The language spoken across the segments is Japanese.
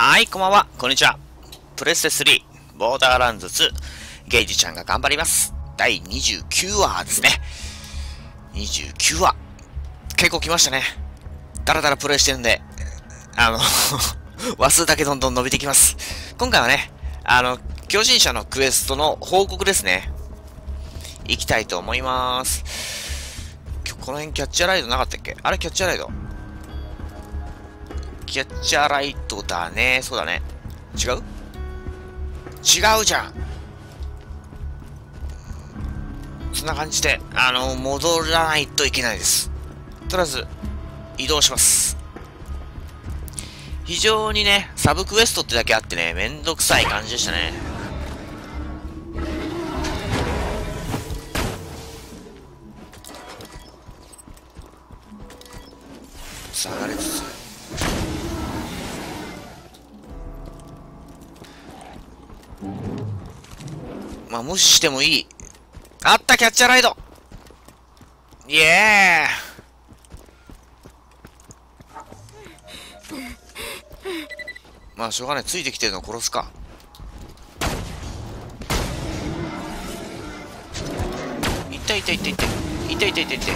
はい、こんばんは。こんにちは。プレステ3、ボーダーランズ2、ゲイジちゃんが頑張ります。第29話ですね。29話。結構来ましたね。だらだらプレイしてるんで、あの、話数だけどんどん伸びてきます。今回はね、あの、巨人者のクエストの報告ですね。行きたいと思います。今日この辺キャッチャーライドなかったっけ？あれキャッチャーライド？キャッチャーライトだね。そうだね。違う？違うじゃんそんな感じで、あの、戻らないといけないです。とりあえず、移動します。非常にね、サブクエストってだけあってね、めんどくさい感じでしたね。下がりつつ。まあ、無視してもいい。あった、キャッチャーライドイエーまあ、しょうがない。ついてきてるの殺すか。いったいったいったいった。いったいったいったいった。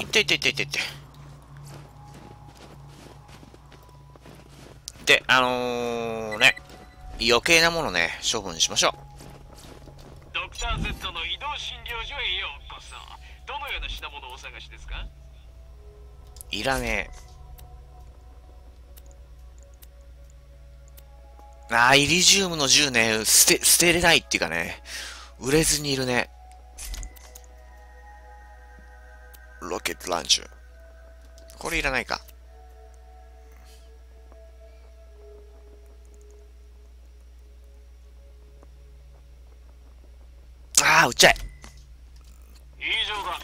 いったいったいたいたいた。で、あのー、ね、余計なものね、処分しましょう。ドクター Z の移動診療所へようこそどのような品物をお探しですか？いらねえ。あー、イリジウムの銃ね、捨て、捨てれないっていうかね、売れずにいるね。ロケットランチュー。これいらないか。撃っちゃえ。以上だ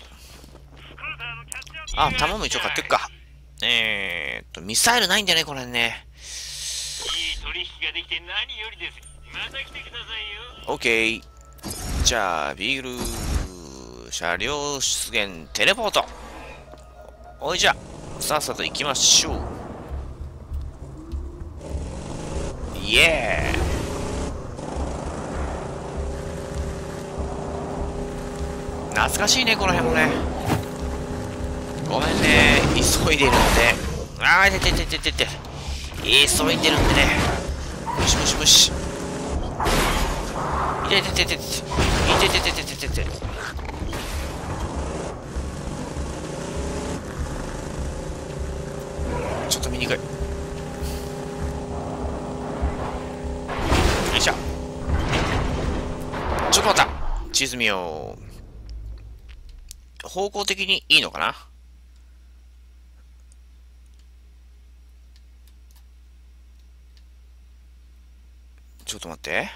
あ、弾も一応買ってくか。えーっと、ミサイルないんだよね、これね。いい取引ができて何よりですまた来てくださいよオッケー。じゃあ、ビール、車両出現、テレポート。おいじゃ、さっさと行きましょう。イエー懐かしいね、この辺もね。ごめんね、急いでるんで。あー、てててててて。急いでるんでね。むしむしむし。いててててて。いててててててて。ちょっと見にくい。よいしょ。ちょっと待った。地図見よう。方向的にいいのかな？ちょっと待って。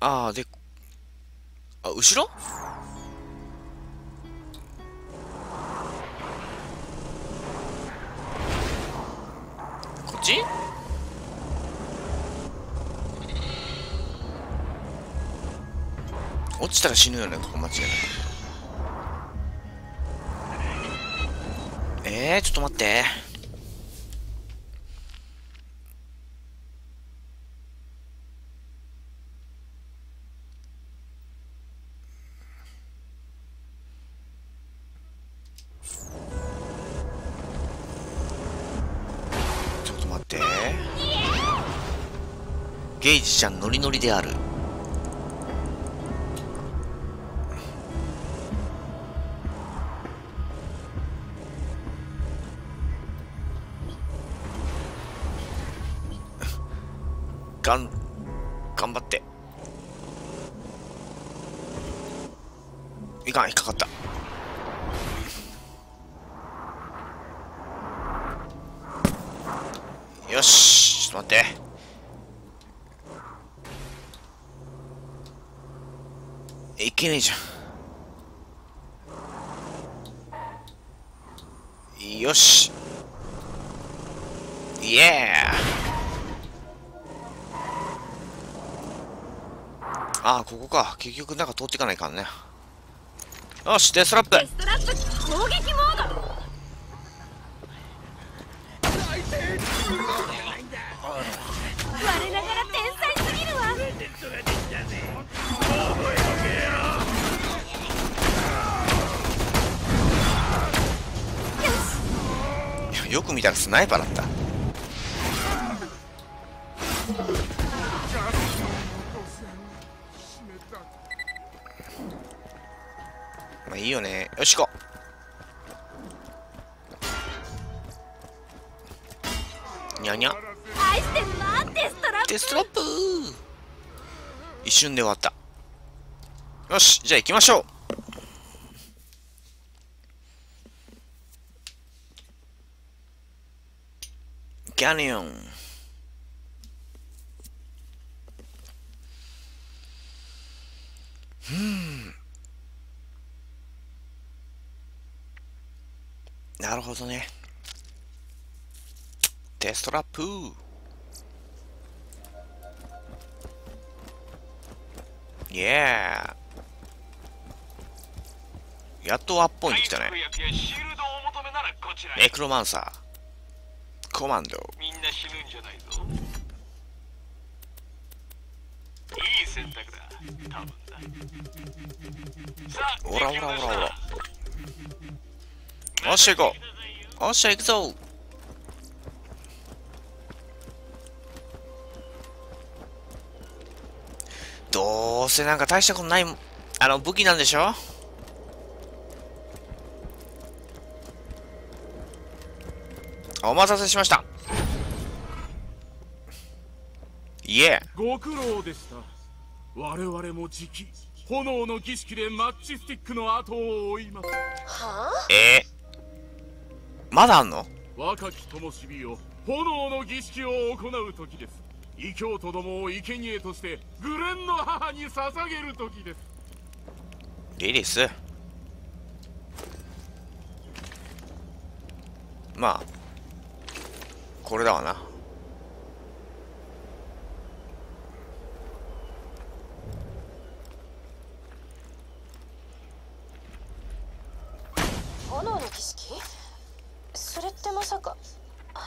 ああ、で、あ、後ろ？こっち？落ちたら死ぬよね、ここ間違いない。えー、ちょっと待って。ちょっと待って。ゲイジちゃんノリノリである。がん、頑張って。いかん、引っかかった。よし、ちょっと待って。いけねえじゃん。よし。イエああ、ここか。結局中通っていかないかんね。よし、デストラップデストラップ攻撃モード我ながら天才すぎるわよく見たらスナイパーだった。まあいいよね。よし行こう。にゃにゃ。愛してるわデストラップデストラップ一瞬で終わった。よし、じゃあ行きましょう。キャニオン。なるほどね。デストラップイエーやっとワッポイント来たね。ネクロマンサー。コマンド。みんな死ぬんじゃないぞいい選択だ多分ださあオラオラオラオラできるかなよっしゃ行こう。よっしゃ行くぞ。どうせなんか大したことない、あの、武器なんでしょ？お待たせしました。いえ。ご苦労でした我々もじき炎の儀式でマッチスティックの後を追います。え？ー、まだあんの？若き灯火よ炎の儀式を行う時です。異教徒どもを生贄としてグレンの母に捧げる時です。リリス。まあこれだわな炎の儀式それってまさか。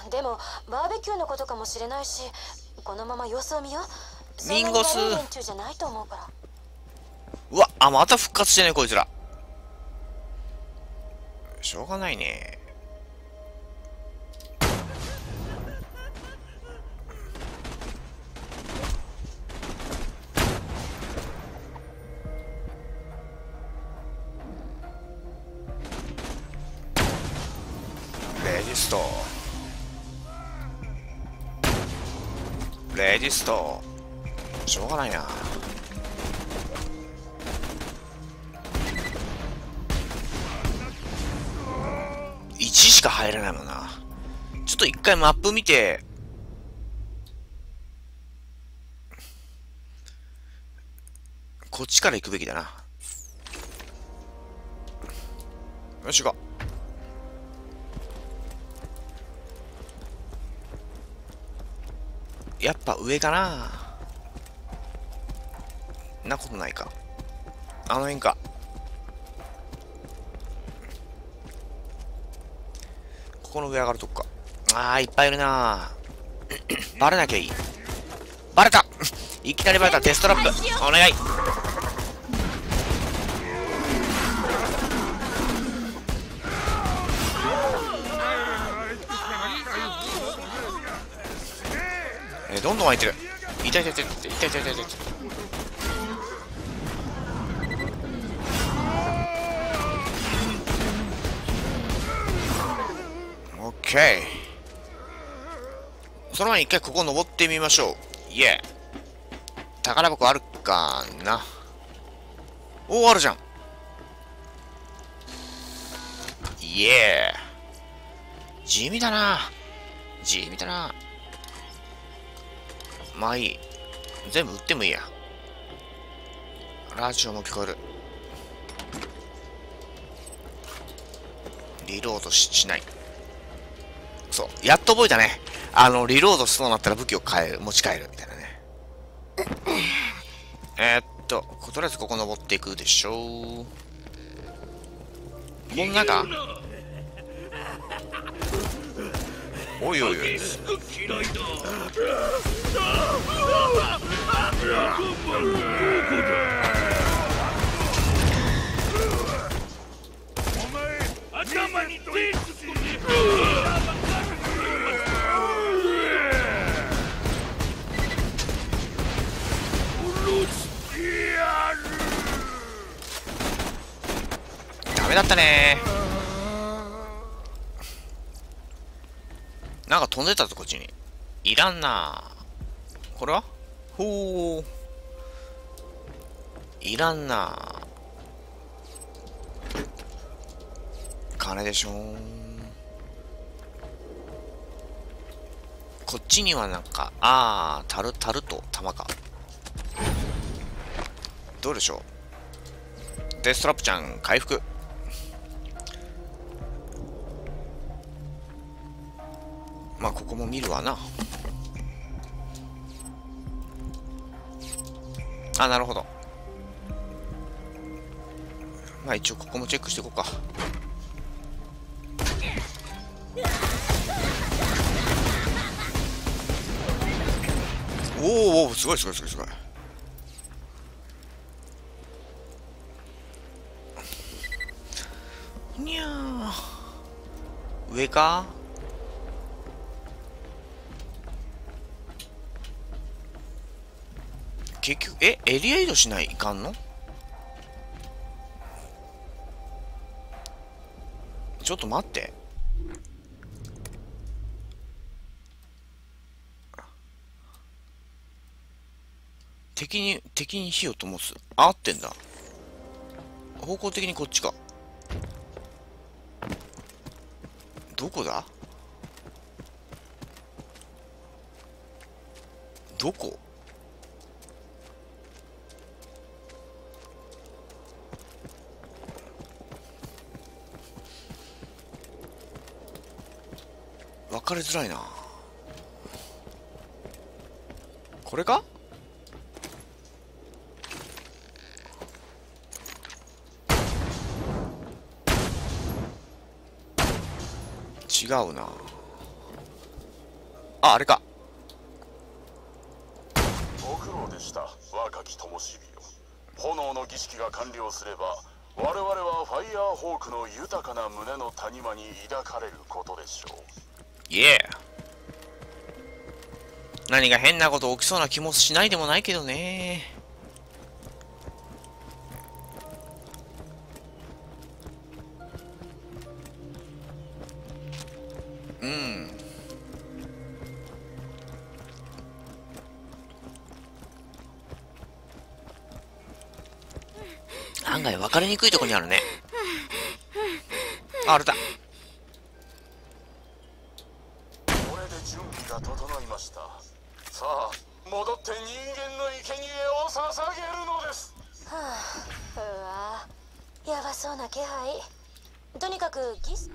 でもバーベキューのことかもしれないしこのまま様子を見よう。ミンゴス。うから。うわあまた復活してねこいつら。しょうがないねレジスト。しょうがないな。1しか入らないもんな。ちょっと一回マップ見て。こっちから行くべきだな。よし行こう。やっぱ上かな。なことないか。あの辺か。ここの上上がるとこか。あー、いっぱいいるな。バレなきゃいい。バレた。いきなりバレた。テストラップ。お願い。どんどん湧いてる。痛い痛い痛い痛い痛い痛い痛い痛い。オッケー。その前に一回ここ登ってみましょう。イエー。宝箱あるかな。おー、あるじゃん。イエー。地味だな。地味だな。まあいい。全部売ってもいいや。ラジオも聞こえる。リロードししない。そう。やっと覚えたね。あの、リロードしそうになったら武器を変える、持ち帰るみたいなね。えーっととりあえずここ登っていくでしょうこの中おいおいおい。頭に手突っ込んでダメだったね。なんか飛んでたぞこっちに。いらんな。これは？ほう。いらんな。金でしょこっちにはなんかああタルタルと玉か。どうでしょう？デストラップちゃん回復。まあここも見るわな。あなるほど。まあ一応ここもチェックしていこうか。おおすごいすごいすごいすごい。にゃー。上か？結局えエリア移動しないいかんの？ちょっと待って。敵に敵に火を灯す。あ合ってんだ。方向的にこっちか。どこだ？どこ？分かりづらいな。これか？違うな。ああれか。ご苦労でした若き灯火よ。炎の儀式が完了すれば我々はファイヤーホークの豊かな胸の谷間に抱かれることでしょう。イエー何が変なこと起きそうな気もしないでもないけどね。うん案外分かりにくいとこにあるね。ああれだこれで準備が整いましたさあ戻って人間の生贄を捧げるのですうわやばそうな気配とにかくギス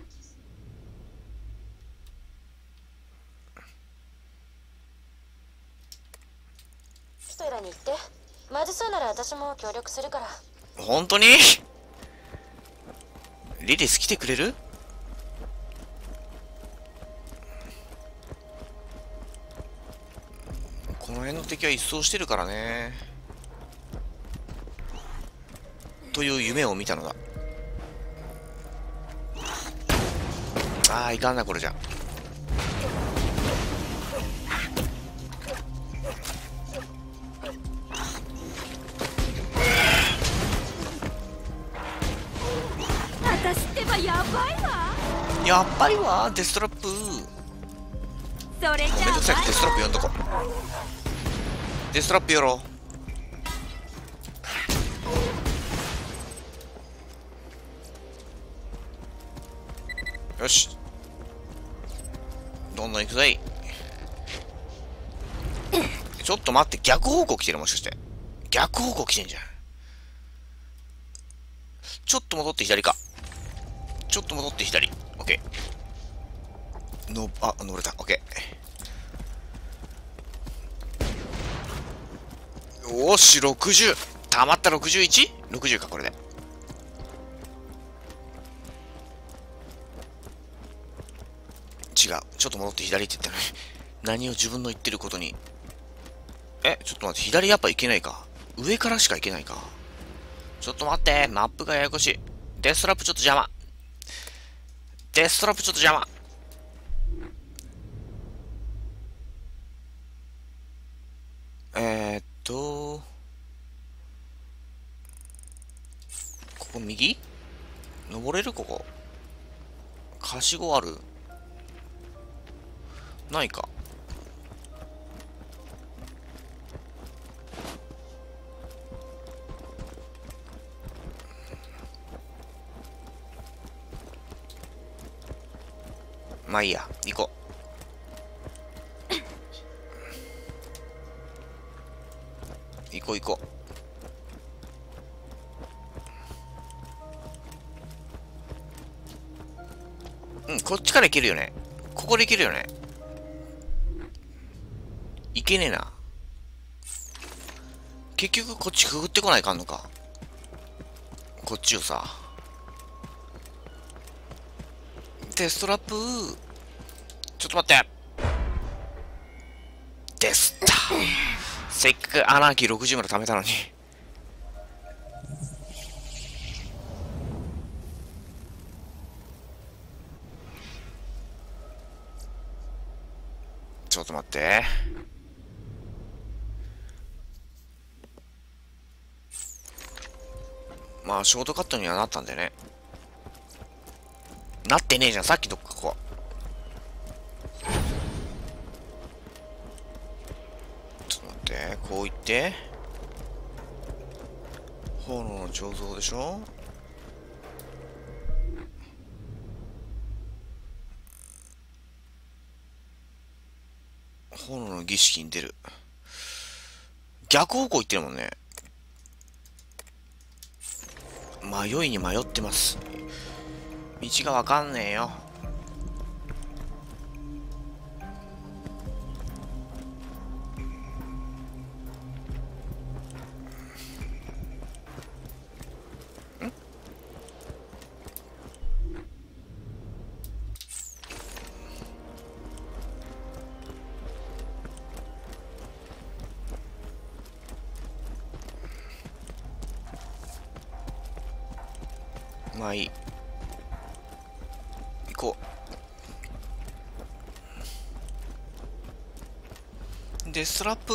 ストラに行ってまずそうなら私も協力するから。本当に？リリス来てくれる？この辺の敵は一掃してるからね。という夢を見たのだ。ああいかんなこれじゃ。やっぱりわデストラップ。それじゃめんどくさいデストラップ呼んどこ。デストラップやろう。よし。どんどん行くぜ。いちょっと待って逆方向来てるもしかして。逆方向来てんじゃん。ちょっと戻って左かちょっと戻って左。オッケーのあ乗れた。オッケーよし60溜まった。61?60 かこれで。違う。ちょっと戻って左って言ったのに。何を自分の言ってることに。えちょっと待って。左やっぱ行けないか。上からしか行けないか。ちょっと待って。マップがややこしい。デストラップちょっと邪魔。デストラップちょっと邪魔。えー、っとここ右？登れるここ。はしごある？ないか。まあいいや。行こう。行こう行こう。うんこっちから行けるよね。ここで行けるよね。いけねえな。結局こっちくぐってこないかんのか。こっちをさ。デストラップ。ちょっと待って。デスタせっかくアナーキー60まで貯めたのに。ちょっと待って。まあショートカットにはなったんでね。なってねえじゃんさっきどっかここ。ちょっと待ってこう言って。炎の彫像でしょ？炎の儀式に出る。逆方向行ってるもんね。迷いに迷ってます。道がわかんねえよ。ストラップ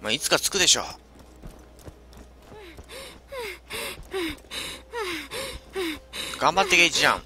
まあいつか着くでしょ頑張ってゲイチじゃん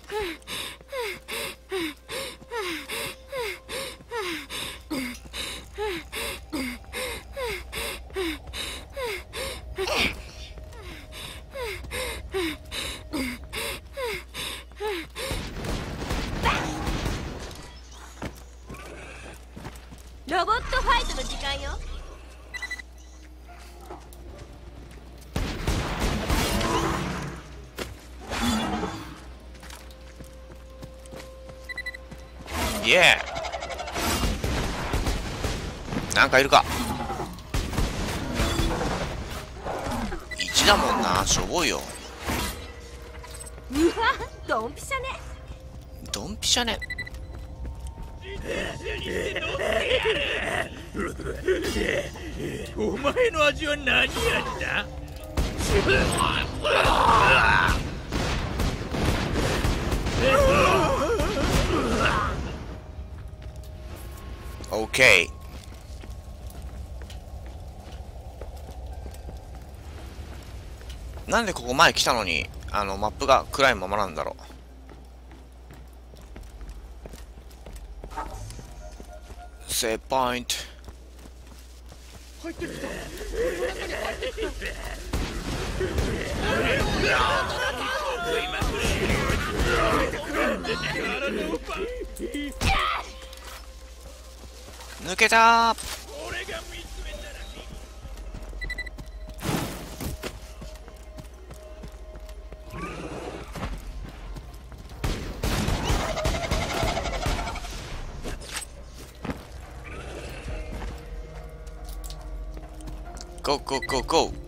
なんかいるか。1だもんなしょぼいよ。うわドンピシャね。ドンピシャね。お前の味は何味だオッケーなんでここ前来たのにあのマップが暗いままなんだろう。セーブポイント抜けた。ゴーゴーゴーゴーな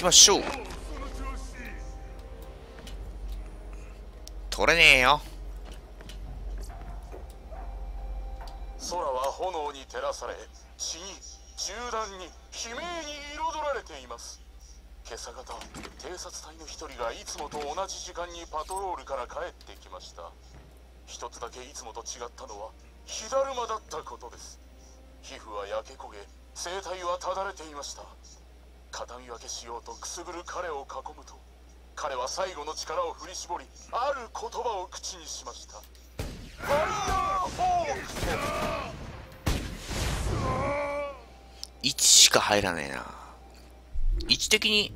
きましょう。その調子取れねえよ。空は炎に照らされ血に銃弾に悲鳴に彩られています。今朝方偵察隊の一人がいつもと同じ時間にパトロールから帰ってきました。一つだけいつもと違ったのは火だるまだったことです。皮膚は焼け焦げ声帯はただれていました。片見分けしようとくすぶる彼を囲むと彼は最後の力を振り絞りある言葉を口にしました。ファイヤーフォーク !1 しか入らねえな。位置的に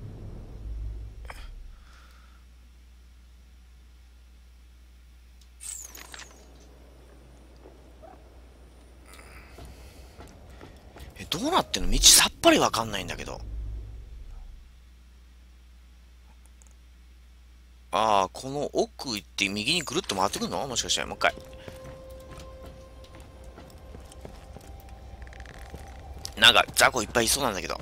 えどうなってんの？道さっぱりわかんないんだけど。ああこの奥行って右にぐるっと回ってくるの？もしかしてもう一回。なんか雑魚いっぱいいそうなんだけど。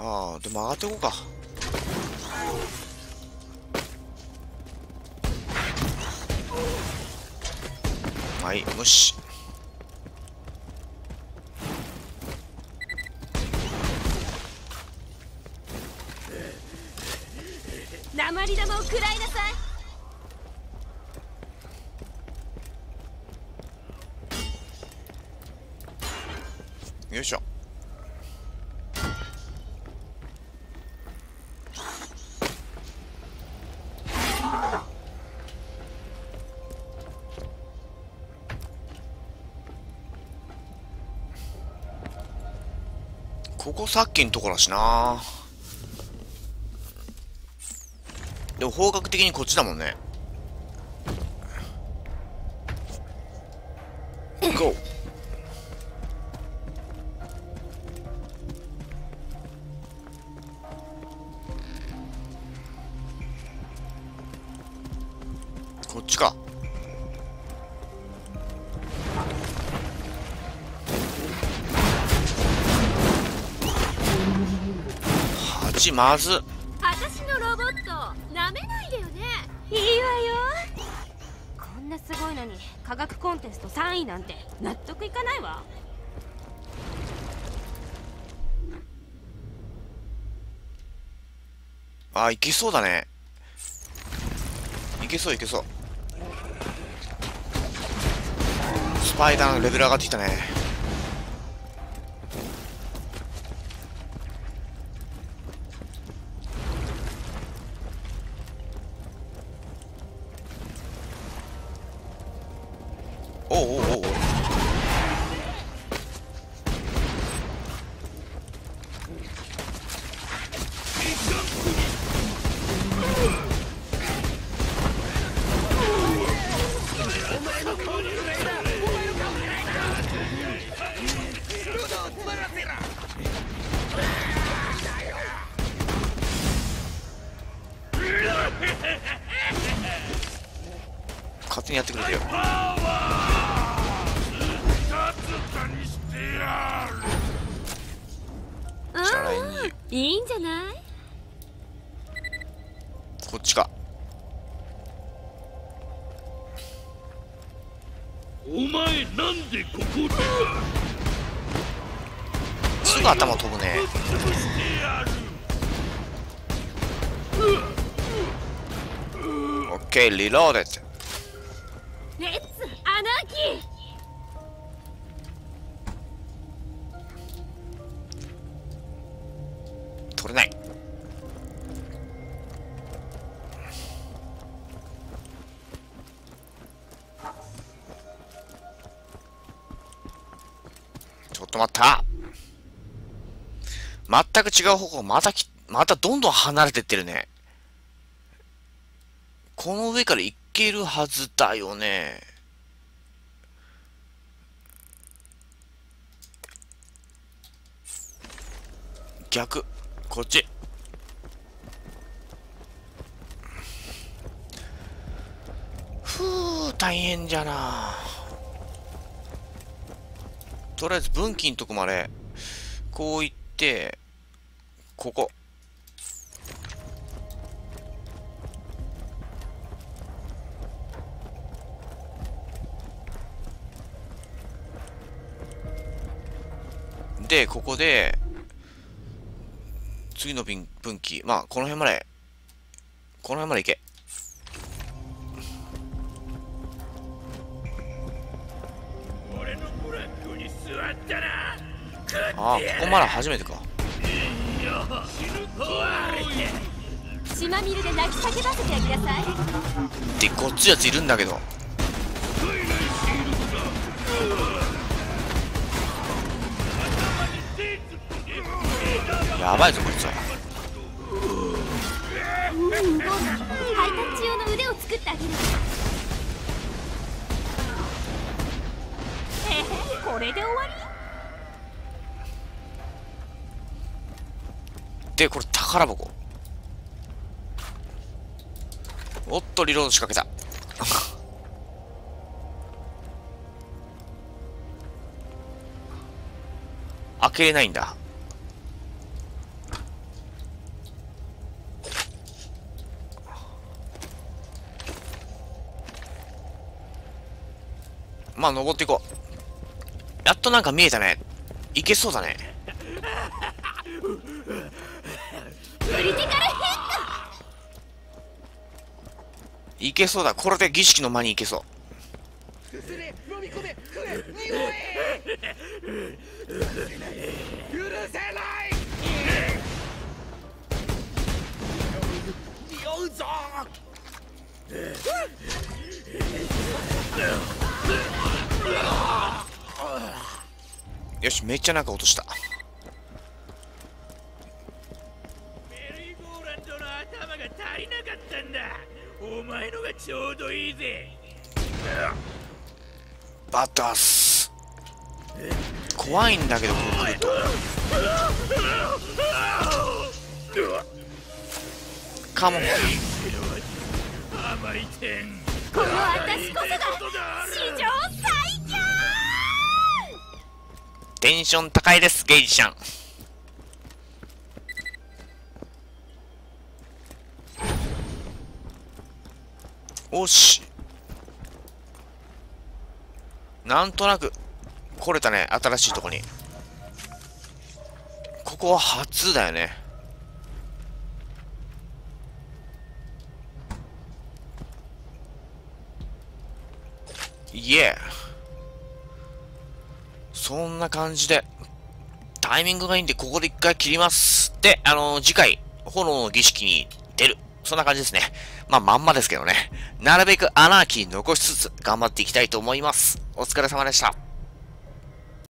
ああでも上がっていこうか。はい無視ここさっきのとこだしな。でも方角的にこっちだもんね。まず。私のロボットなめないでよね。いいわよ。こんなすごいのに科学コンテスト3位なんて納得いかないわ。あいけそうだね。いけそういけそう。スパイダーのレベル上がってきたねいあいいんじゃない？こっちか。お前なんでここですぐ頭飛ぶね。オッケーリローデッ違う方向、またき、またどんどん離れてってるね。この上から行けるはずだよね。逆。こっち。ふぅ、大変じゃな。とりあえず分岐のとこまで、こう行って、ここ。で、ここで、次の分分岐。まあ、この辺まで、この辺まで行け。ああ、ここまだ初めてか。島見るで泣き叫ばせてあげなさいで、ごっついやついるんだけど。やばいぞ、こいつは。ハイタッチ用の腕を作ってあげるへへこれで終わり？で、これ宝箱。おっと、リロード仕掛けた。開けれないんだ。まあ、登っていこう。やっとなんか見えたね。いけそうだね。クリティカルヒッいけそうだ。これで儀式の間にいけそう。よし、めっちゃなんか落とした。バタス。怖いんだけど、こう来ると。カモン。この私こそが史上最強テンション高いです、ゲイジちゃん。おし。なんとなく、来れたね、新しいとこに。ここは初だよね。イエーそんな感じで、タイミングがいいんで、ここで一回切ります。で、あのー次回、炎の儀式に出る。そんな感じですね。まあ、まんまですけどね。なるべくアナーキー残しつつ、頑張っていきたいと思います。お疲れ様でした。